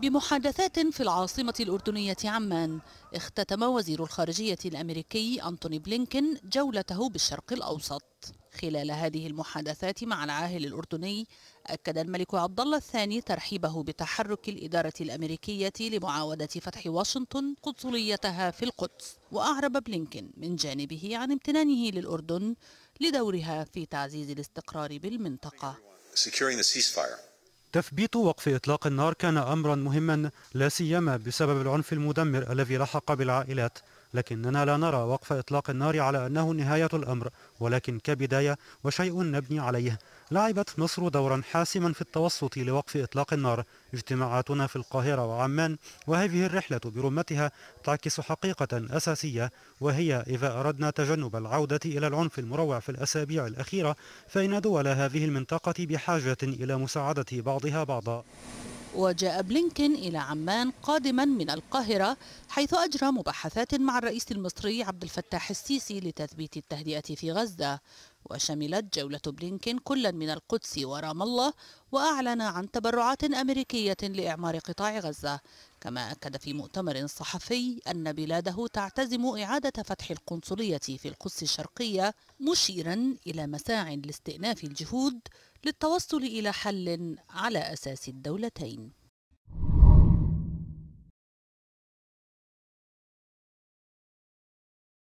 بمحادثات في العاصمة الأردنية عمان اختتم وزير الخارجية الأمريكي أنتوني بلينكن جولته بالشرق الأوسط. خلال هذه المحادثات مع العاهل الأردني أكد الملك عبد الله الثاني ترحيبه بتحرك الإدارة الأمريكية لمعاودة فتح واشنطن قنصليتها في القدس. وأعرب بلينكن من جانبه عن امتنانه للأردن لدورها في تعزيز الاستقرار بالمنطقة. تثبيت وقف إطلاق النار كان أمرا مهما لا سيما بسبب العنف المدمر الذي لحق بالعائلات. لكننا لا نرى وقف إطلاق النار على أنه نهاية الأمر ولكن كبداية وشيء نبني عليه. لعبت مصر دورا حاسما في التوسط لوقف إطلاق النار. اجتماعاتنا في القاهرة وعمان وهذه الرحلة برمتها تعكس حقيقة أساسية وهي إذا أردنا تجنب العودة إلى العنف المروع في الأسابيع الأخيرة فإن دول هذه المنطقة بحاجة إلى مساعدة بعضها بعضا. وجاء بلينكين إلى عمان قادما من القاهرة حيث أجرى مباحثات مع الرئيس المصري عبد الفتاح السيسي لتثبيت التهدئة في غزة. وشملت جولة بلينكين كلا من القدس ورام الله وأعلن عن تبرعات أمريكية لإعمار قطاع غزة. كما أكد في مؤتمر صحفي أن بلاده تعتزم إعادة فتح القنصلية في القدس الشرقية مشيرا إلى مساع لاستئناف الجهود للتوصل إلى حل على أساس الدولتين.